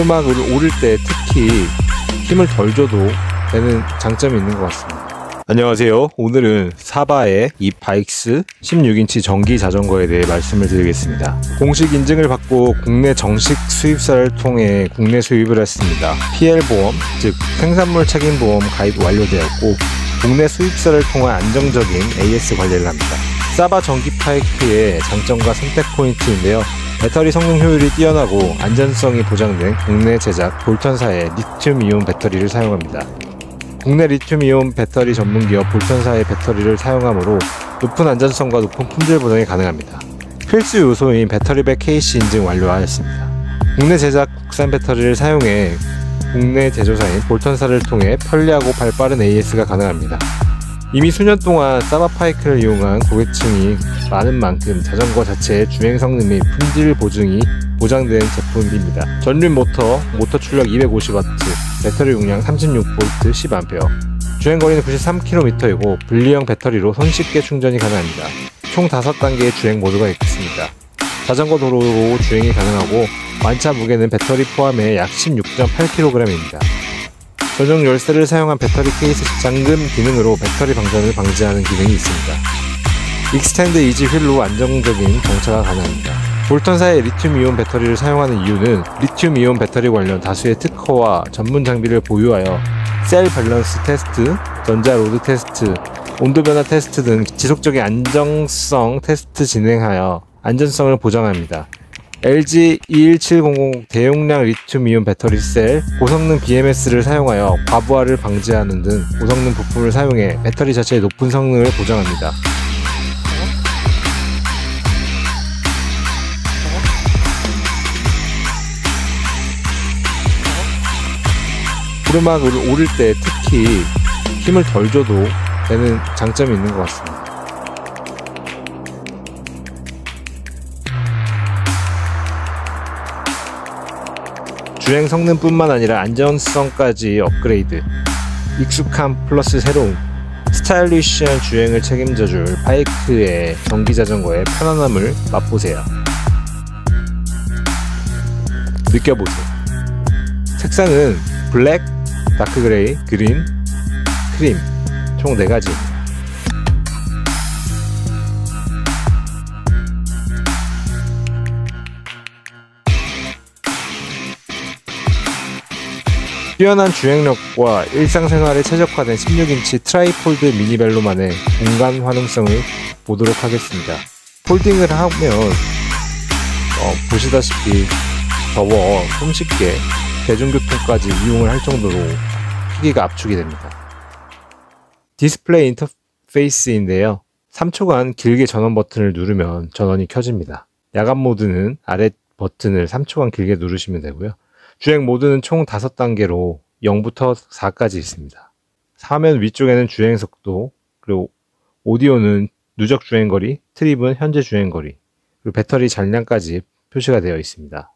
오르막을 오를 때 특히 힘을 덜 줘도 되는 장점이 있는 것 같습니다. 안녕하세요. 오늘은 사바의 이 바익스 16인치 전기 자전거에 대해 말씀을 드리겠습니다. 공식 인증을 받고 국내 정식 수입사를 통해 국내 수입을 했습니다. PL 보험, 즉 생산물 책임 보험 가입 완료되었고 국내 수입사를 통한 안정적인 AS 관리를 합니다. 사바 전기 파이크의 장점과 선택 포인트인데요. 배터리 성능 효율이 뛰어나고 안전성이 보장된 국내 제작 볼턴사의 리튬 이온 배터리를 사용합니다. 국내 리튬 이온 배터리 전문 기업 볼턴사의 배터리를 사용하므로 높은 안전성과 높은 품질 보장이 가능합니다. 필수 요소인 배터리백 케이스 인증 완료하였습니다. 국내 제작 국산 배터리를 사용해 국내 제조사인 볼턴사를 통해 편리하고 발빠른 AS가 가능합니다. 이미 수년 동안 사바파이크를 이용한 고객층이 많은 만큼 자전거 자체의 주행 성능 및 품질 보증이 보장된 제품입니다. 전륜 모터, 모터 출력 250W, 배터리 용량 36V 10A, 주행 거리는 93km이고 분리형 배터리로 손쉽게 충전이 가능합니다. 총 5단계의 주행 모드가 있습니다. 자전거 도로로 주행이 가능하고 완차 무게는 배터리 포함해 약 16.8kg입니다. 전용 열쇠를 사용한 배터리 케이스 잠금 기능으로 배터리 방전을 방지하는 기능이 있습니다. extend easy wheel로 안정적인 정차가 가능합니다. 볼턴사의 리튬 이온 배터리를 사용하는 이유는 리튬 이온 배터리 관련 다수의 특허와 전문 장비를 보유하여 셀 밸런스 테스트, 전자 로드 테스트, 온도 변화 테스트 등 지속적인 안정성 테스트 진행하여 안전성을 보장합니다. LG 21700 대용량 리튬 이온 배터리 셀, 고성능 BMS를 사용하여 과부하를 방지하는 등 고성능 부품을 사용해 배터리 자체의 높은 성능을 보장합니다. 오르막을 오를 때 특히 힘을 덜 줘도 되는 장점이 있는 것 같습니다. 주행 성능뿐만 아니라 안전성까지 업그레이드 익숙함 플러스 새로움 스타일리시한 주행을 책임져줄 파이크의 전기자전거의 편안함을 맛보세요. 느껴보세요. 색상은 블랙, dark gray, 그린, 크림 총 4가지 뛰어난 주행력과 일상생활에 최적화된 16인치 trifold 미니벨로만의 공간 활용성을 보도록 하겠습니다. folding을 하면 어, 보시다시피 접어 손쉽게 대중교통까지 이용을 할 정도로 크기가 압축이 됩니다. 디스플레이 인터페이스인데요. 3초간 길게 전원 버튼을 누르면 전원이 켜집니다. 야간 모드는 아래 버튼을 3초간 길게 누르시면 되고요. 주행 모드는 총 5단계로 0부터 4까지 있습니다. 화면 위쪽에는 주행 속도, 그리고 오디오는 누적 주행거리, 트립은 현재 주행거리, 그리고 배터리 잔량까지 표시가 되어 있습니다.